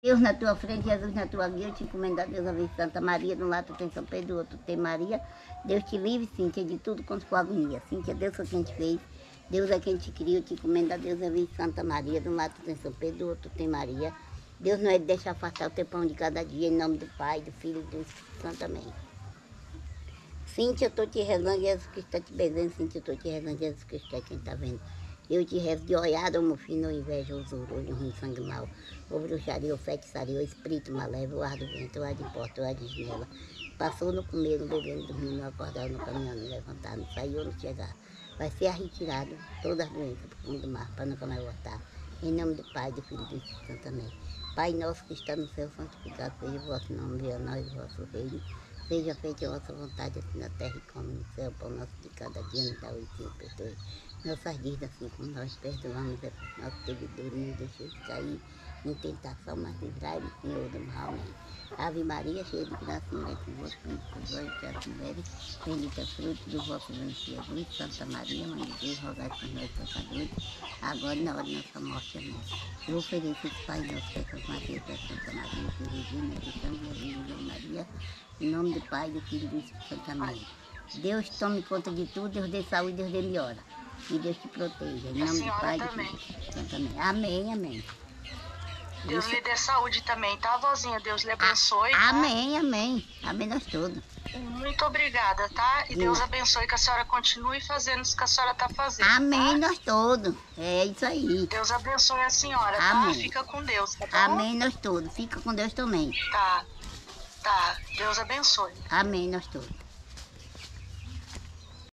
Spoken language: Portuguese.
Deus na tua frente, Jesus na tua guia, eu te encomendo a Deus a ver Santa Maria, de um lado tem São Pedro, do outro tem Maria. Deus te livre, Cíntia, de tudo quanto for agonia. Cíntia, Deus foi quem te fez, Deus é quem te criou, eu te encomendo a Deus a ver Santa Maria, de um lado tem São Pedro, do outro tem Maria. Deus não é de deixar afastar o teu pão de cada dia, em nome do Pai, do Filho e do Espírito Santo, amém. Cíntia, eu estou te rezando, Jesus Cristo está te beijando, Cíntia, eu estou te rezando, Jesus Cristo é quem está vendo. Eu te rezo de olhada, homo fino, inveja, usura, olho ruim, sangue mau, ou bruxaria, ou feitiçaria, ou espírito malévo, ou ar do vento, ar de porta, ar de janela. Passou no comer, no beber, no dormir, no acordar, no caminhar, no levantar, no sair ou no chegar. Vai ser retirado todas as doenças do fundo do mar, para nunca mais voltar. Em nome do Pai, do Filho e do Espírito Santo, amém. Pai nosso que está no céu, santificado seja o vosso nome, venha a nós o vosso reino. Seja feita a vossa vontade, assim na terra e como no céu, pão nosso de cada dia, nos dá hoje, Senhor, perdoe nossas dívidas, assim como nós perdoamos a nossos devedores, não deixe de cair em tentação, mas livrai-nos, Senhor, do mal. Amém. Ave Maria, cheia de graça, Senhor é convosco, bendita sois as mulheres, bendito é o fruto do vosso ventre, Jesus. Santa Maria, Mãe de Deus, rogai por nós, pecadores, agora e na hora de nossa morte. Amém. Eu ofereço Pai nosso, peças Maria, Santa Maria, que Regina, de São Jesus, em nome do Pai, do Filho e do Espírito Santo. Amém. Deus tome conta de tudo, Deus dê saúde, Deus dê melhora. E Deus te proteja. Em nome do Pai, do também. Filho e do Espírito Santo. Amém. Amém, amém. Deus lhe dê saúde também, tá, vozinha? Deus lhe abençoe. tá? Amém, amém. Amém nós todos. Muito obrigada, tá? E Deus abençoe que a senhora continue fazendo isso que a senhora tá fazendo. Amém tá? nós todos. É isso aí. Deus abençoe a senhora, tá? Amém. Fica com Deus, tá bom? Amém nós todos. Fica com Deus também. Tá. Tá. Deus abençoe. Amém nós todos.